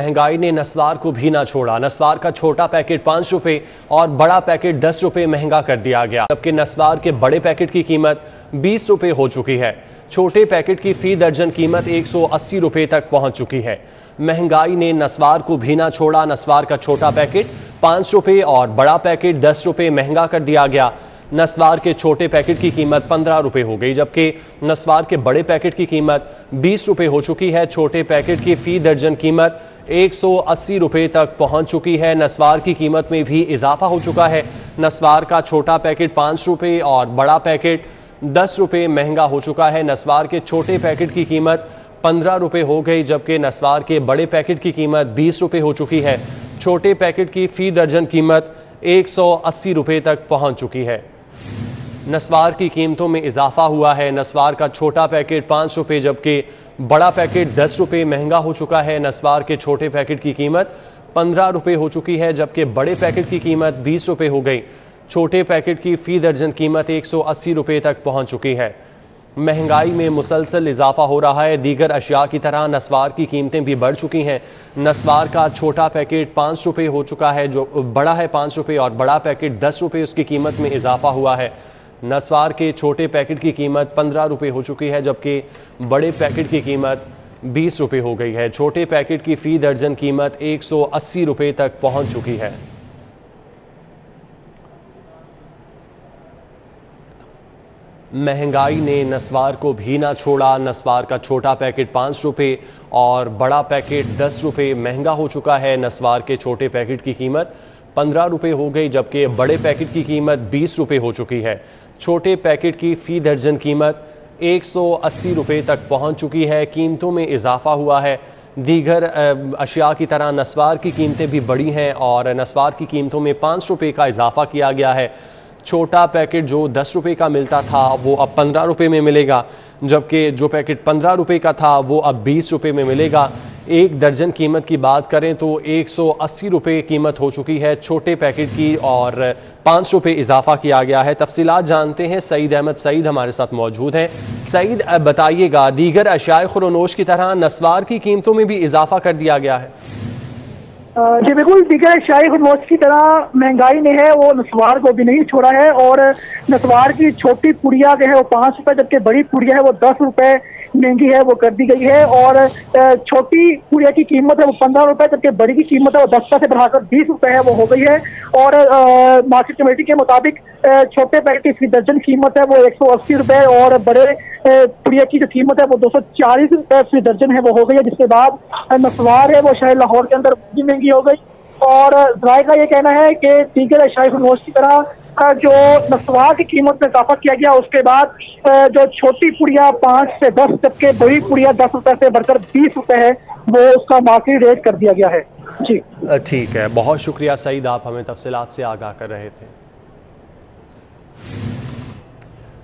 महँगाई ने नस्वार को भी ना छोड़ा। नस्वार का छोटा पैकेट पाँच रुपए और बड़ा पैकेट दस रुपए महँगा कर दिया गया, जबकि नस्वार के बड़े पैकेट की कीमत बीस रुपए हो चुकी है। छोटे पैकेट की फ़ी दर्जन कीमत एक सौ अस्सी रुपए तक पहुँच चुकी है। महँगाई ने नस्वार को भी ना छोड़ा। नस्वार का छोटा पैकेट पाँच रुपए और बड़ा पैकेट दस रुपए महँगा कर दिया गया नस्वार के छोटे पैकेट की कीमत पंद्रह रुपये हो गई, जबकि नस्वार के बड़े पैकेट की कीमत बीस रुपये हो चुकी है। छोटे पैकेट की फ़ी दर्जन कीमत एक सौ अस्सी रुपये तक पहुँच चुकी है। नस्वार की कीमत में भी इजाफा हो चुका है। नस्वार का छोटा पैकेट पाँच रुपये और बड़ा पैकेट दस रुपये महँगा हो चुका है। नस्वार के छोटे पैकेट की कीमत पंद्रह रुपये हो गई, जबकि नस्वार के बड़े पैकेट की कीमत बीस रुपये हो चुकी है। छोटे पैकेट की फ़ी दर्जन कीमत एक सौ अस्सी रुपये तक पहुँच चुकी है। नस्वार की कीमतों में इजाफा हुआ है। नस्वार का छोटा पैकेट पाँच रुपये जबकि बड़ा पैकेट दस रुपये महँगा हो चुका है। नस्वार के छोटे पैकेट की कीमत पंद्रह रुपये हो चुकी है, जबकि बड़े पैकेट की कीमत बीस रुपये हो गई। छोटे पैकेट की फ़ी दर्जन कीमत एक सौ अस्सी रुपये तक पहुँच चुकी है। महँगाई में मुसलसल इजाफा हो रहा है। दीगर अशिया की तरह नस्वार की कीमतें भी बढ़ चुकी हैं। नस्वार का छोटा पैकेट पाँच रुपये हो चुका है, जो बड़ा है पाँच रुपये और बड़ा पैकेट दस रुपये उसकी कीमत में इजाफा हुआ है। नस्वार के छोटे पैकेट की कीमत पंद्रह रुपये हो चुकी है, जबकि बड़े पैकेट की कीमत बीस रुपये हो गई है। छोटे पैकेट की फ़ी दर्जन कीमत एक सौ अस्सी रुपये तक पहुँच चुकी है। महँगाई ने नस्वार को भी ना छोड़ा। नस्वार का छोटा पैकेट पाँच रुपये और बड़ा पैकेट दस रुपये महँगा हो चुका है। नस्वार के छोटे पैकेट की कीमत पंद्रह रुपये हो गई, जबकि बड़े पैकेट की कीमत बीस रुपये हो चुकी है। छोटे पैकेट की फ़ी दर्जन कीमत एक सौ अस्सी रुपये तक पहुँच चुकी है। कीमतों में इजाफा हुआ है। दीगर अशिया की तरह नस्वार की कीमतें भी बढ़ी हैं और नस्वार की कीमतों में पाँच रुपये का इजाफा किया गया है। छोटा पैकेट जो दस रुपये का मिलता था, वो अब पंद्रह रुपये में मिलेगा, जबकि जो पैकेट पंद्रह रुपये का था, वो अब बीस रुपये में मिलेगा। एक दर्जन कीमत की बात करें तो एक सौ अस्सी रुपये कीमत हो चुकी है छोटे पैकेट की और पाँच रुपये इजाफा किया गया है। तफसीलात जानते हैं, सईद अहमद सईद हमारे साथ मौजूद हैं। सईद बताइएगा, दीगर अशाय खुरनोश की तरह नस्वार की कीमतों में भी इजाफा कर दिया गया है। जी, बिल्कुल दीगर शाही खुदमोश की तरह महँगाई ने है, वो नसवार को भी नहीं छोड़ा है और नसवार की छोटी पुड़िया जो है, वो पाँच रुपए जबकि बड़ी पुड़िया है, वो दस रुपए महँगी है, वो कर दी गई है और छोटी पुड़िया की कीमत है वो पंद्रह रुपए जबकि बड़ी की कीमत है वो दस से बढ़ाकर बीस रुपए है, वो हो गई है। और मार्केट कमेटी के मुताबिक छोटे पैकेट की दर्जन कीमत है, वो एक सौ अस्सी रुपए और बड़े पुड़िया की जो कीमत है वो दो सौ चालीस रुपए फ़ी दर्जन है, वो हो गई है, जिसके बाद नसवार है, वो शायद लाहौर के अंदर भी महँगी हो गई। और जराए का ये कहना है कि दीगर शाही की तरह जो नस्वार की कीमत में इजाफा किया गया, उसके बाद जो छोटी पुड़िया पाँच से दस, जबकि बड़ी पुड़िया दस रुपए से बढ़कर बीस रुपए है, वो उसका मार्केट रेट कर दिया गया है। जी। ठीक है। बहुत शुक्रिया सईद, आप हमें तफसीत से आगाह कर रहे थे।